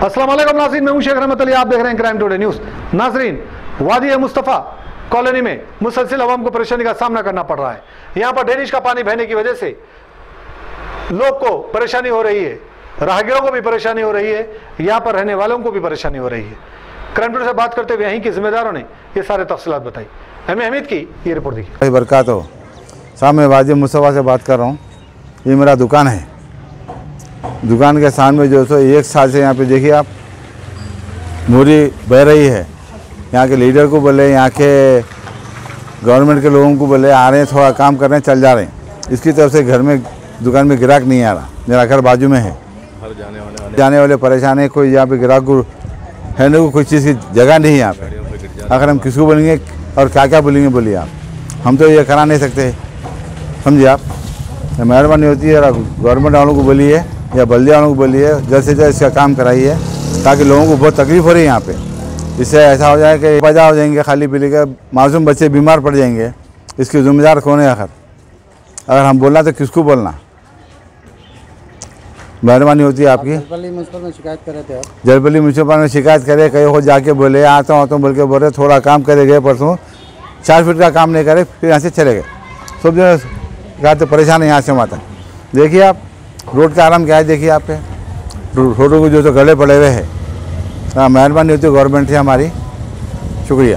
वालेकुम नाजरीन मैं हूँ शेख रहमत अली, आप देख रहे हैं क्राइम टुडे न्यूज़ नाजरीन वादी मुस्तफ़ा कॉलोनी में मुसलसिल आवाम को परेशानी का सामना करना पड़ रहा है। यहाँ पर डेनिश का पानी बहने की वजह से लोग को परेशानी हो रही है, राहगीरों को भी परेशानी हो रही है, यहाँ पर रहने वालों को भी परेशानी हो रही है। क्राइम टुडे से बात करते हुए यहीं के जिम्मेदारों ने ये सारे तफसीत बताई। एम हमीद की ये रिपोर्ट देखिए। बरकत हो। साहब मैं मुस्तफ़ा से बात कर रहा हूँ। ये मेरा दुकान है। दुकान के सामने जो सो एक साल से यहाँ पे देखिए आप मूरी बह रही है। यहाँ के लीडर को बोले यहाँ के गवर्नमेंट के लोगों को बोले आ रहे हैं थोड़ा काम कर रहे हैं चल जा रहे हैं। इसकी तरफ़ से घर में दुकान में ग्राहक नहीं आ रहा मेरा घर बाजू में है। जाने वाले जाने वाले परेशान है कोई यहाँ पे ग्राहक को है ना कोई चीज़ की जगह नहीं है यहाँ पे। अगर हम किसको बोलेंगे और क्या क्या बोलेंगे बोलिए आप। हम तो ये करा नहीं सकते समझिए आप। मेहरबानी होती है गवर्नमेंट वालों को बोलिए। या बल्दिया वालों को बोलिए जल्द से जल्द इसका काम कराइए ताकि लोगों को बहुत तकलीफ़ हो रही है यहाँ पे। इससे ऐसा हो जाए कि बजा हो जाएँगे खाली पीली के मासूम बच्चे बीमार पड़ जाएँगे। इसके जिम्मेदार कौन है आखिर? अगर हम बोलना तो किसको बोलना? मेहरबानी होती है आपकी। जलपल्ली म्यूनसिपल में शिकायत कर थे जलपली म्यूनसिपल में शिकायत करे कहीं हो जाके बोले आता हूँ आता हूँ बोल के बोले थोड़ा काम करे गए परसों चार फीट का काम नहीं करे फिर यहाँ से चले गए। सब जगह तो परेशान है यहाँ से माता। देखिए आप रोड का आराम क्या है देखिए आप पे? रोडों को जो तो गले पड़े हुए हैं। हाँ मेहरबानी होती है, गवर्नमेंट से हमारी। शुक्रिया।